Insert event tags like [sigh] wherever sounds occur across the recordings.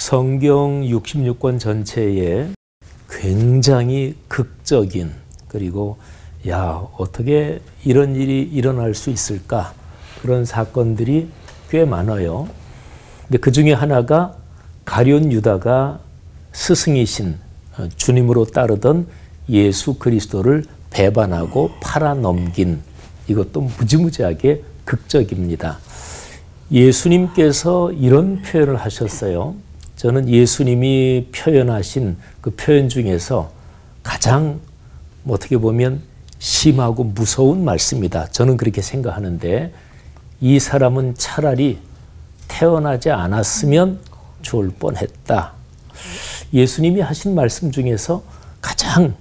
성경 66권 전체에 굉장히 극적인 그리고 야 어떻게 이런 일이 일어날 수 있을까 그런 사건들이 꽤 많아요. 근데 그 중에 하나가 가룟 유다가 스승이신 어, 주님으로 따르던 예수 그리스도를 배반하고 팔아넘긴 이것도 무지무지하게 극적입니다. 예수님께서 이런 표현을 하셨어요. 저는 예수님이 표현하신 그 표현 중에서 가장 어떻게 보면 심하고 무서운 말씀이다. 저는 그렇게 생각하는데 이 사람은 차라리 태어나지 않았으면 좋을 뻔했다. 예수님이 하신 말씀 중에서 가장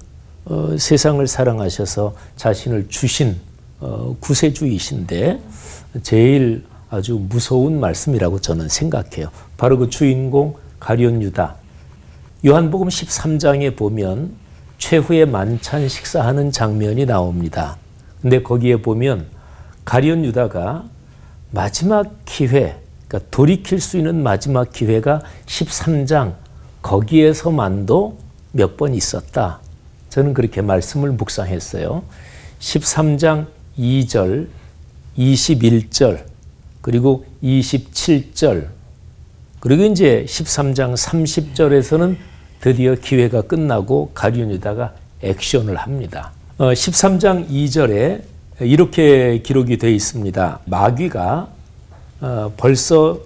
어, 세상을 사랑하셔서 자신을 주신 어, 구세주이신데 제일 아주 무서운 말씀이라고 저는 생각해요. 바로 그 주인공 가룟 유다. 요한복음 13장에 보면 최후의 만찬 식사하는 장면이 나옵니다. 근데 거기에 보면 가룟 유다가 마지막 기회, 그러니까 돌이킬 수 있는 마지막 기회가 13장 거기에서만도 몇 번 있었다. 저는 그렇게 말씀을 묵상했어요. 13장 2절, 21절, 그리고 27절, 그리고 이제 13장 30절에서는 드디어 기회가 끝나고 가룟유다가 액션을 합니다. 어, 13장 2절에 이렇게 기록이 되어 있습니다. 마귀가 어, 벌써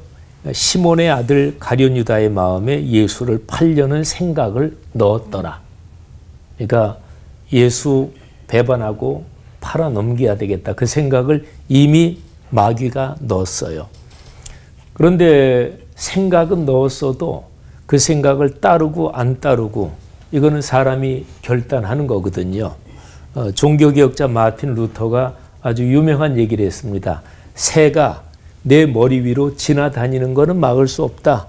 시몬의 아들 가룟유다의 마음에 예수를 팔려는 생각을 넣었더라. 그러니까 예수 배반하고 팔아 넘겨야 되겠다. 그 생각을 이미 마귀가 넣었어요. 그런데 생각은 넣었어도 그 생각을 따르고 안 따르고 이거는 사람이 결단하는 거거든요. 어, 종교개혁자 마틴 루터가 아주 유명한 얘기를 했습니다. 새가 내 머리 위로 지나다니는 것은 막을 수 없다.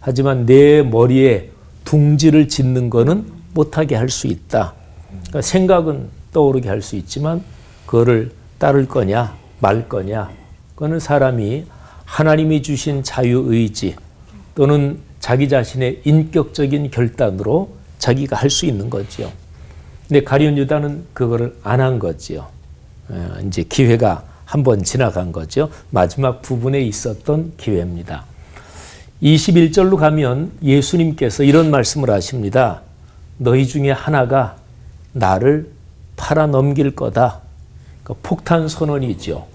하지만 내 머리에 둥지를 짓는 것은 못하게 할 수 있다. 그러니까 생각은 떠오르게 할 수 있지만 그거를 따를 거냐 말 거냐 그거는 사람이 하나님이 주신 자유의지 또는 자기 자신의 인격적인 결단으로 자기가 할 수 있는 거지요. 근데 가룟 유다는 그거를 안 한 거지요. 어, 이제 기회가 한 번 지나간 거죠. 마지막 부분에 있었던 기회입니다. 21절로 가면 예수님께서 이런 말씀을 하십니다. 너희 중에 하나가 나를 팔아 넘길 거다. 그러니까 폭탄 선언이죠.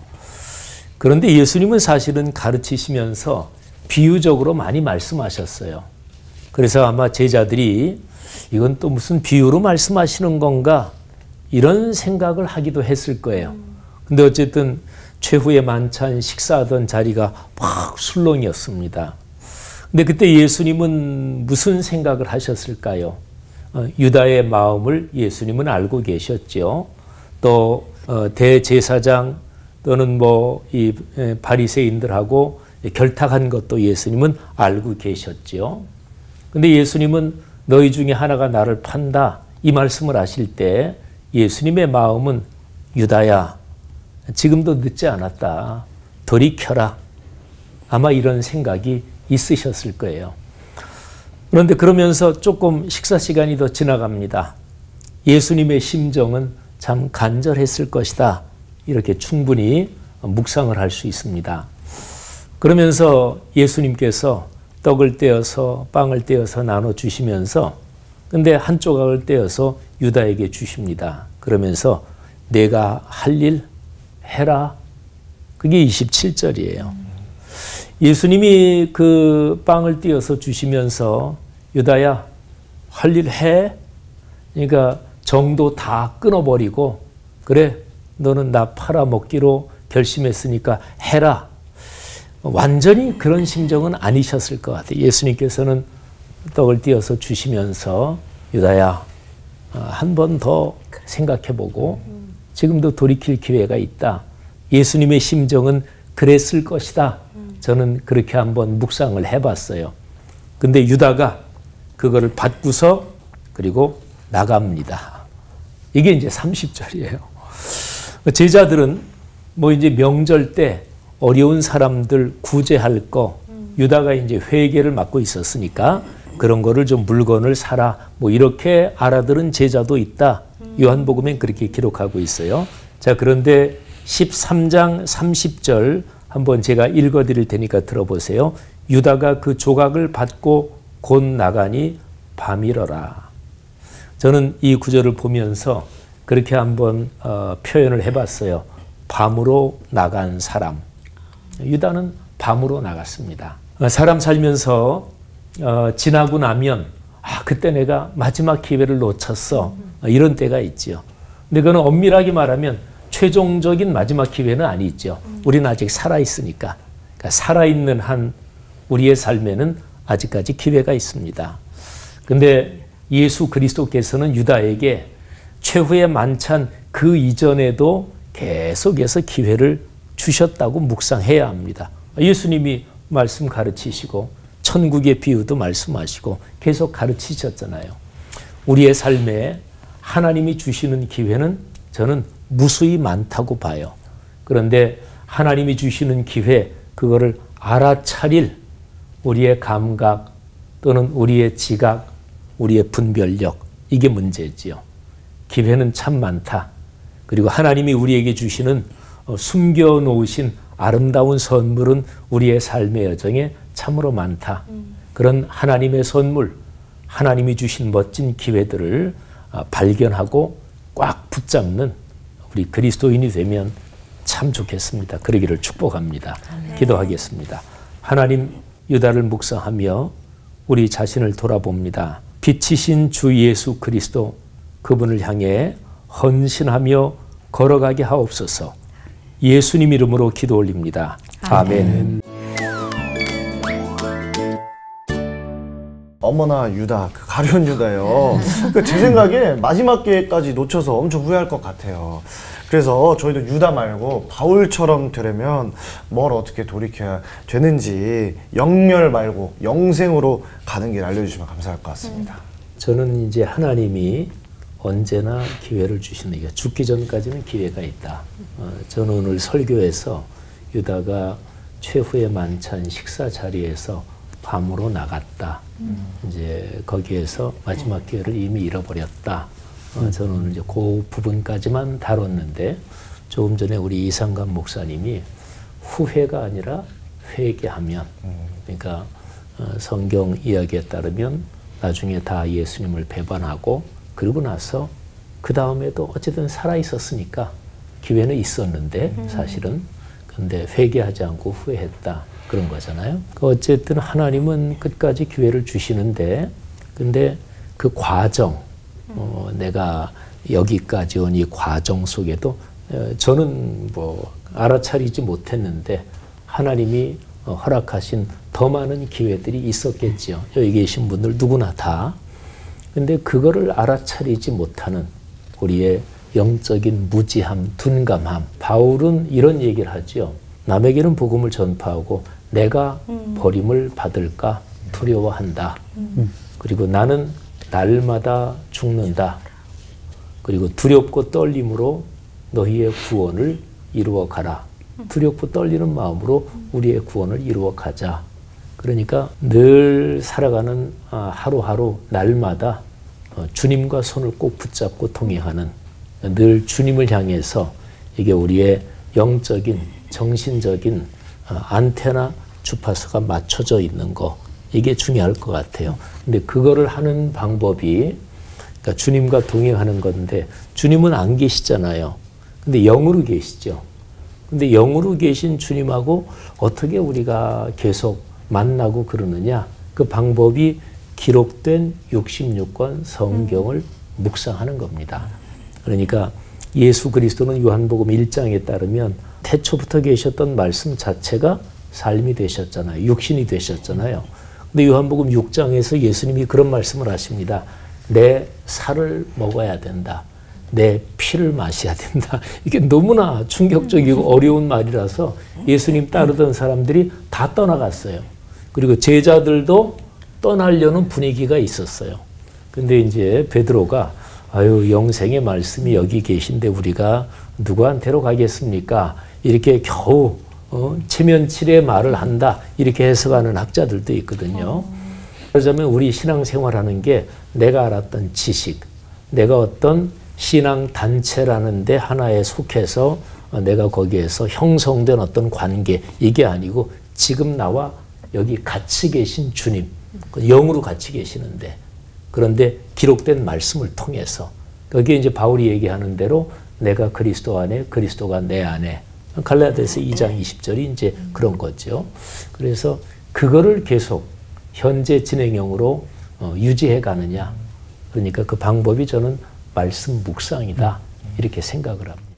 그런데 예수님은 사실은 가르치시면서 비유적으로 많이 말씀하셨어요. 그래서 아마 제자들이 이건 또 무슨 비유로 말씀하시는 건가 이런 생각을 하기도 했을 거예요. 근데 어쨌든 최후의 만찬 식사하던 자리가 막 술렁이었습니다. 근데 그때 예수님은 무슨 생각을 하셨을까요? 어, 유다의 마음을 예수님은 알고 계셨죠. 또 어, 대제사장 또는 뭐 이 바리새인들하고 결탁한 것도 예수님은 알고 계셨지요. 근데 예수님은 너희 중에 하나가 나를 판다 이 말씀을 하실 때 예수님의 마음은 유다야 지금도 늦지 않았다 돌이켜라 아마 이런 생각이 있으셨을 거예요. 그런데 그러면서 조금 식사 시간이 더 지나갑니다. 예수님의 심정은 참 간절했을 것이다. 이렇게 충분히 묵상을 할 수 있습니다. 그러면서 예수님께서 떡을 떼어서 빵을 떼어서 나눠 주시면서 근데 한 조각을 떼어서 유다에게 주십니다. 그러면서 내가 할 일 해라. 그게 27절이에요. 예수님이 그 빵을 띄어서 주시면서 유다야 할 일 해. 그러니까 정도 다 끊어버리고 그래 너는 나 팔아먹기로 결심했으니까 해라. 완전히 그런 심정은 아니셨을 것 같아요. 예수님께서는 떡을 띄어서 주시면서 유다야 어, 한번 더 생각해보고 지금도 돌이킬 기회가 있다. 예수님의 심정은 그랬을 것이다. 저는 그렇게 한번 묵상을 해봤어요. 근데 유다가 그거를 받고서 그리고 나갑니다. 이게 이제 30절이에요. 제자들은 뭐 이제 명절 때 어려운 사람들 구제할 거 유다가 이제 회계를 맡고 있었으니까 그런 거를 좀 물건을 사라 뭐 이렇게 알아들은 제자도 있다. 요한복음엔 그렇게 기록하고 있어요. 자, 그런데 13장 30절 한번 제가 읽어 드릴 테니까 들어보세요. 유다가 그 조각을 받고 곧 나가니 밤이러라. 저는 이 구절을 보면서 그렇게 한번 어, 표현을 해봤어요. 밤으로 나간 사람. 유다는 밤으로 나갔습니다. 어, 사람 살면서 어, 지나고 나면 아 그때 내가 마지막 기회를 놓쳤어 어, 이런 때가 있죠. 근데 그는 엄밀하게 말하면 최종적인 마지막 기회는 아니죠. 우리는 아직 살아 있으니까 그러니까 살아 있는 한 우리의 삶에는 아직까지 기회가 있습니다. 근데 예수 그리스도께서는 유다에게 최후의 만찬 그 이전에도 계속해서 기회를 주셨다고 묵상해야 합니다. 예수님이 말씀 가르치시고 천국의 비유도 말씀하시고 계속 가르치셨잖아요. 우리의 삶에 하나님이 주시는 기회는 저는 무수히 많다고 봐요. 그런데 하나님이 주시는 기회 그거를 알아차릴 우리의 감각 또는 우리의 지각, 우리의 분별력 이게 문제지요. 기회는 참 많다. 그리고 하나님이 우리에게 주시는 어, 숨겨 놓으신 아름다운 선물은 우리의 삶의 여정에 참으로 많다. 그런 하나님의 선물, 하나님이 주신 멋진 기회들을 아, 발견하고 꽉 붙잡는 우리 그리스도인이 되면 참 좋겠습니다. 그러기를 축복합니다. 네. 기도하겠습니다. 하나님 유다를 묵상하며 우리 자신을 돌아봅니다. 빛이신 주 예수 그리스도 그분을 향해 헌신하며 걸어가게 하옵소서. 예수님 이름으로 기도 올립니다. 아멘. 어머나 유다 그 가련 유다요. 그제 생각에 마지막 기회까지 놓쳐서 엄청 후회할 것 같아요. 그래서 저희도 유다 말고 바울처럼 되려면 뭘 어떻게 돌이켜야 되는지 영멸 말고 영생으로 가는 길 알려주시면 감사할 것 같습니다. 저는 이제 하나님이 언제나 기회를 주시는 게 죽기 전까지는 기회가 있다. 어, 저는 오늘 설교에서 유다가 최후의 만찬 식사 자리에서 밤으로 나갔다. 음. 이제 거기에서 마지막 기회를 이미 잃어버렸다. 어, 저는 오늘 이제 그 부분까지만 다뤘는데 조금 전에 우리 이상감 목사님이 후회가 아니라 회개하면 그러니까 어, 성경 이야기에 따르면 나중에 다 예수님을 배반하고 그리고 나서 그 다음에도 어쨌든 살아 있었으니까 기회는 있었는데 사실은 근데 회개하지 않고 후회했다 그런 거잖아요. 그 어쨌든 하나님은 끝까지 기회를 주시는데 근데 그 과정 어, 내가 여기까지 온 이 과정 속에도 어, 저는 뭐 알아차리지 못했는데 하나님이 어, 허락하신 더 많은 기회들이 있었겠지요. 여기 계신 분들 누구나 다. 근데 그거를 알아차리지 못하는 우리의 영적인 무지함, 둔감함. 바울은 이런 얘기를 하죠. 남에게는 복음을 전파하고 내가 음. 버림을 받을까 두려워한다. 음. 그리고 나는 날마다 죽는다. 그리고 두렵고 떨림으로 너희의 구원을 이루어 가라. 두렵고 떨리는 마음으로 우리의 구원을 이루어 가자. 그러니까 늘 살아가는 아, 하루하루 날마다 어, 주님과 손을 꼭 붙잡고 통행하는 늘 주님을 향해서 이게 우리의 영적인 정신적인 어, 안테나 주파수가 맞춰져 있는 거 이게 중요할 것 같아요. 근데 그거를 하는 방법이 그러니까 주님과 동행하는 건데 주님은 안 계시잖아요. 근데 영으로 계시죠. 근데 영으로 계신 주님하고 어떻게 우리가 계속 만나고 그러느냐? 그 방법이 기록된 66권 성경을 묵상하는 겁니다. 그러니까 예수 그리스도는 요한복음 1장에 따르면 태초부터 계셨던 말씀 자체가 삶이 되셨잖아요. 육신이 되셨잖아요. 근데 요한복음 6장에서 예수님이 그런 말씀을 하십니다. 내 살을 먹어야 된다. 내 피를 마셔야 된다. [laughs] 이게 너무나 충격적이고 [laughs] 어려운 말이라서 예수님 따르던 사람들이 다 떠나갔어요. 그리고 제자들도 떠나려는 분위기가 있었어요. 근데 이제 베드로가 아유 영생의 말씀이 여기 계신데 우리가 누구한테로 가겠습니까? 이렇게 겨우 어, 체면칠의 말을 한다 이렇게 해석하는 학자들도 있거든요. 그러자면 우리 신앙생활하는 게 내가 알았던 지식, 내가 어떤 신앙 단체라는 데 하나에 속해서 어, 내가 거기에서 형성된 어떤 관계 이게 아니고 지금 나와 여기 같이 계신 주님 그 영으로 같이 계시는데 그런데 기록된 말씀을 통해서 거기에 이제 바울이 얘기하는 대로 내가 그리스도 안에 그리스도가 내 안에 갈라디아서 2장 20절이 이제 그런 거죠. 그래서 그거를 계속 현재 진행형으로 어, 유지해 가느냐. 그러니까 그 방법이 저는 말씀 묵상이다. 이렇게 생각을 합니다.